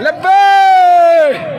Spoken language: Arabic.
لبيك!